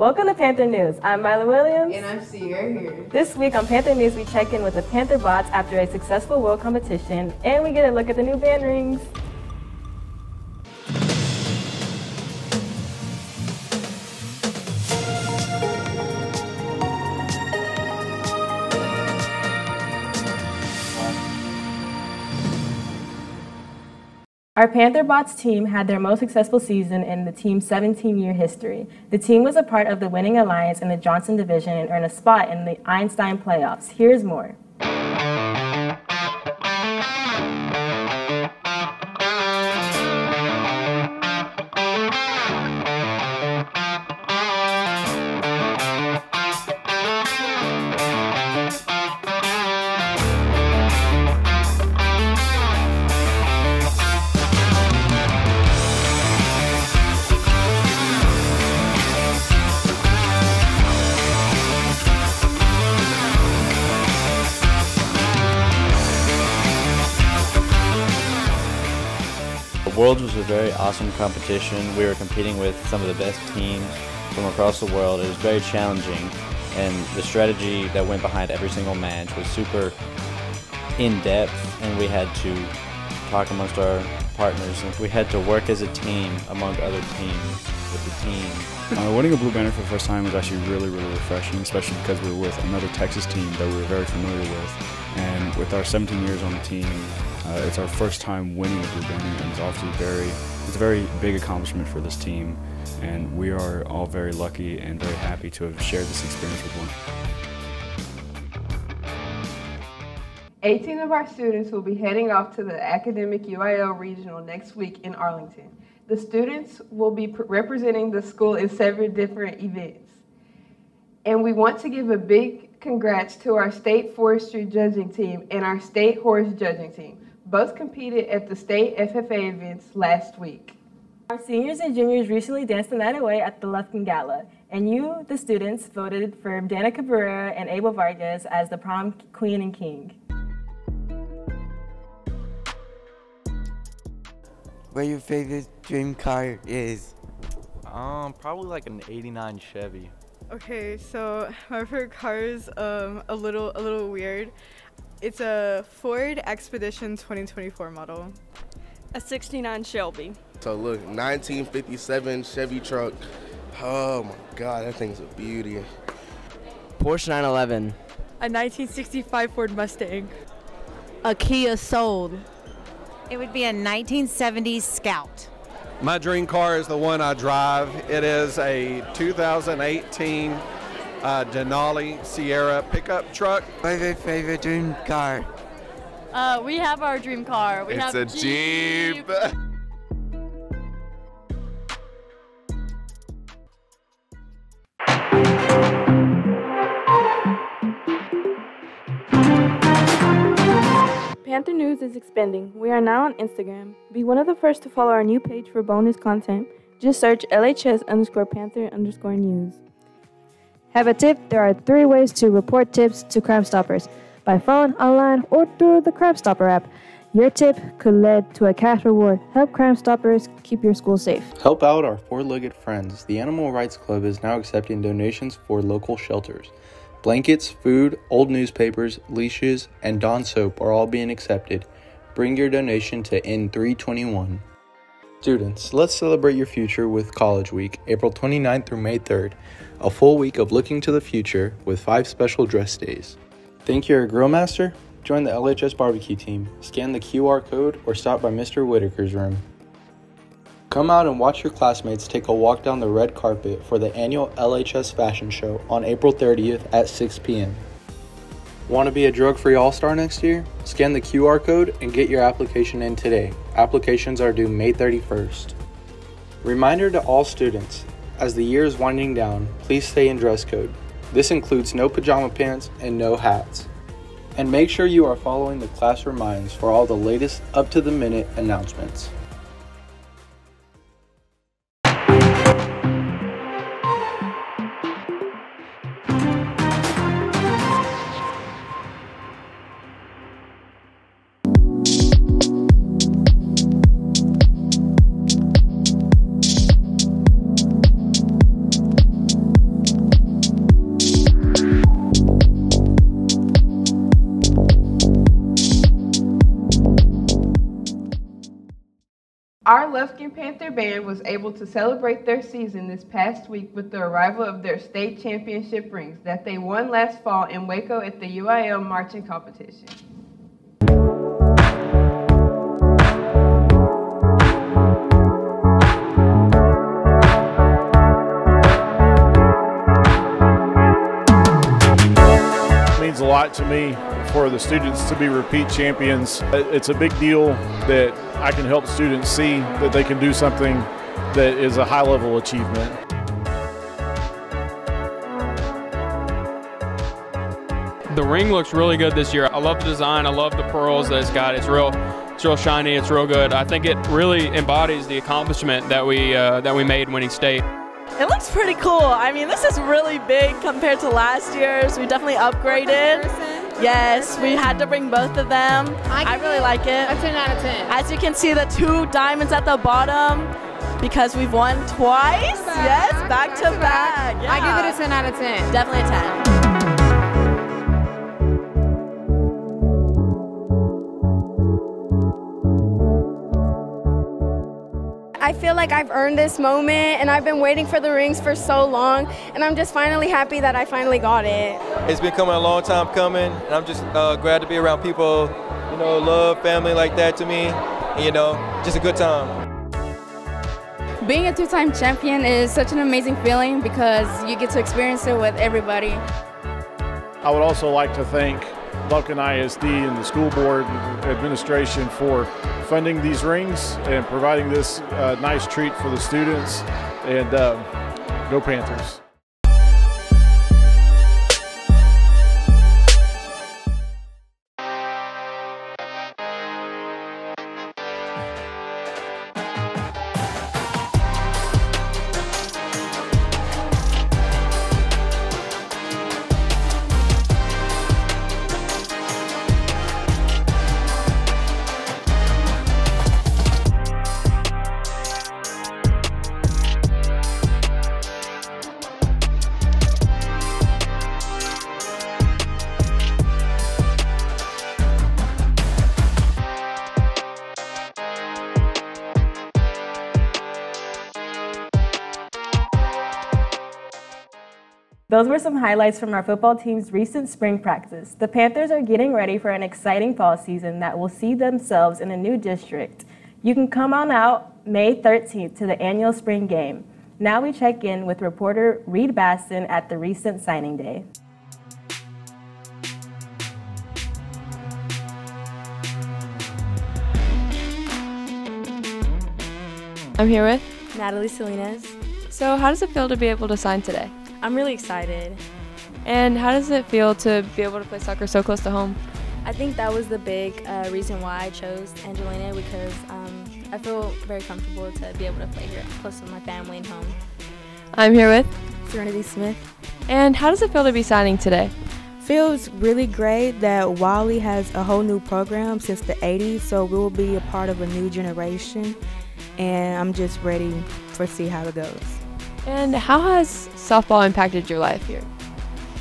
Welcome to Panther News. I'm Milah Williams. And I'm Ciara Harris. This week on Panther News, we check in with the Panther bots after a successful world competition, and we get a look at the new band rings. Our Panther Bots team had their most successful season in the team's 17 year history. The team was a part of the winning alliance in the Johnson Division and earned a spot in the Einstein playoffs. Here's more. Worlds was a very awesome competition. We were competing with some of the best teams from across the world. It was very challenging, and the strategy that went behind every single match was super in depth, and we had to talk amongst our partners. And we had to work as a team among other teams with the team. Uh, winning a blue banner for the first time was actually really, really refreshing, especially because we were with another Texas team that we were very familiar with. And with our 17 years on the team, uh, it's our first time winning a blue banner, and it's obviously very, it's a very big accomplishment for this team. And we are all very lucky and very happy to have shared this experience with one. 18 of our students will be heading off to the Academic UIL Regional next week in Arlington. The students will be representing the school in several different events. And we want to give a big congrats to our state forestry judging team and our state horse judging team. Both competed at the state FFA events last week. Our seniors and juniors recently danced the night away at the Lufkin Gala, and you, the students, voted for Danica Cabrera and Abel Vargas as the prom queen and king. What your favorite dream car is? Um, probably like an 89 Chevy. Okay, so my favorite car is um, a little a little weird. It's a Ford Expedition 2024 model. A 69 Shelby. So look, 1957 Chevy truck. Oh my God, that thing's a beauty. Porsche 911. A 1965 Ford Mustang. A Kia Soul. It would be a 1970s Scout. My dream car is the one I drive. It is a 2018 uh, Denali Sierra pickup truck. Favorite favorite dream car? Uh, we have our dream car. We it's have a Jeep. Jeep. Panther News is expanding. We are now on Instagram. Be one of the first to follow our new page for bonus content. Just search LHS underscore Panther underscore news. Have a tip? There are three ways to report tips to Crime Stoppers by phone, online, or through the Crime Stopper app. Your tip could lead to a cash reward. Help Crime Stoppers keep your school safe. Help out our four legged friends. The Animal Rights Club is now accepting donations for local shelters. Blankets, food, old newspapers, leashes, and Dawn soap are all being accepted. Bring your donation to N321. Students, let's celebrate your future with College Week, April 29th through May 3rd, a full week of looking to the future with five special dress days. Think you're a grill master? Join the LHS barbecue team, scan the QR code, or stop by Mr. Whitaker's room. Come out and watch your classmates take a walk down the red carpet for the annual LHS Fashion Show on April 30th at 6 p.m. Want to be a drug free all star next year? Scan the QR code and get your application in today. Applications are due May 31st. Reminder to all students as the year is winding down, please stay in dress code. This includes no pajama pants and no hats. And make sure you are following the classroom minds for all the latest up to the minute announcements. Our Lufkin Panther Band was able to celebrate their season this past week with the arrival of their state championship rings that they won last fall in Waco at the UIL marching competition. means a lot to me for the students to be repeat champions. It's a big deal that I can help students see that they can do something that is a high level achievement. The ring looks really good this year. I love the design. I love the pearls that it's got. It's real, it's real shiny. It's real good. I think it really embodies the accomplishment that we uh, that we made winning state. It looks pretty cool. I mean, this is really big compared to last year's. We definitely upgraded. Yes, we had to bring both of them. I, really like it. A 10 out of 10. As you can see, the two diamonds at the bottom because we've won twice. Yes, back, to back. I give it a 10 out of 10. Definitely a 10. Feel like I've earned this moment and I've been waiting for the rings for so long and I'm just finally happy that I finally got it. It's been coming a long time coming and I'm just uh, glad to be around people, you know, love family like that to me, and, you know, just a good time. Being a two-time champion is such an amazing feeling because you get to experience it with everybody. I would also like to thank Lufkin ISD and the school board administration for funding these rings and providing this uh, nice treat for the students. And uh, go Panthers. Those were some highlights from our football team's recent spring practice. The Panthers are getting ready for an exciting fall season that will see themselves in a new district. You can come on out May 13th to the annual spring game. Now we check in with reporter Reid Bassin at the recent signing day. I'm here with Natalie Salinas. So, how does it feel to be able to sign today? I'm really excited. And how does it feel to be able to play soccer so close to home? I think that was the big uh, reason why I chose Angelina because um, I feel very comfortable to be able to play here close to my family and home. I'm here with Serenity Smith. And how does it feel to be signing today? Feels really great that Wally has a whole new program since the 80s, so we will be a part of a new generation, and I'm just ready for see how it goes. And how has softball impacted your life here?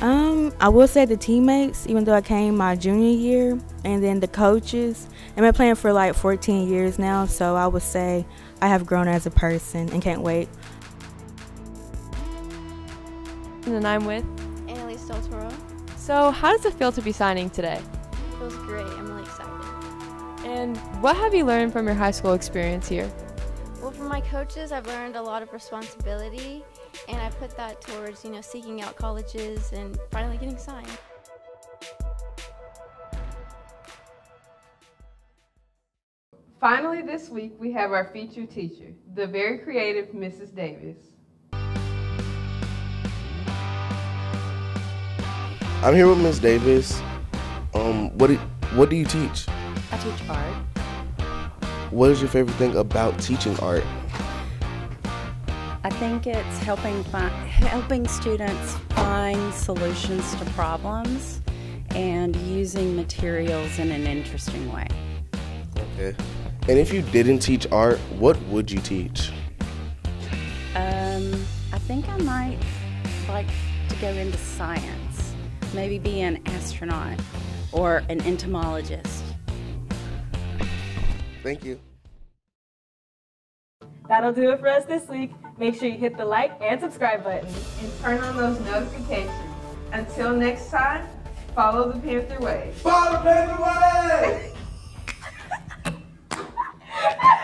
Um, I will say the teammates, even though I came my junior year, and then the coaches. I've been playing for like 14 years now, so I would say I have grown as a person and can't wait. And then I'm with Annalise Del Toro. So, how does it feel to be signing today? It feels great. I'm really excited. And what have you learned from your high school experience here? Well, from my coaches, I've learned a lot of responsibility, and I put that towards, you know, seeking out colleges and finally getting signed. Finally, this week we have our featured teacher, the very creative Mrs. Davis. I'm here with Miss Davis. Um, what do, what do you teach? I teach art. What is your favorite thing about teaching art? I think it's helping find, helping students find solutions to problems and using materials in an interesting way. Okay. And if you didn't teach art, what would you teach? Um, I think I might like to go into science, maybe be an astronaut or an entomologist. Thank you. That'll do it for us this week. Make sure you hit the like and subscribe button. And turn on those notifications. Until next time, follow the Panther Way. Follow the Panther Way!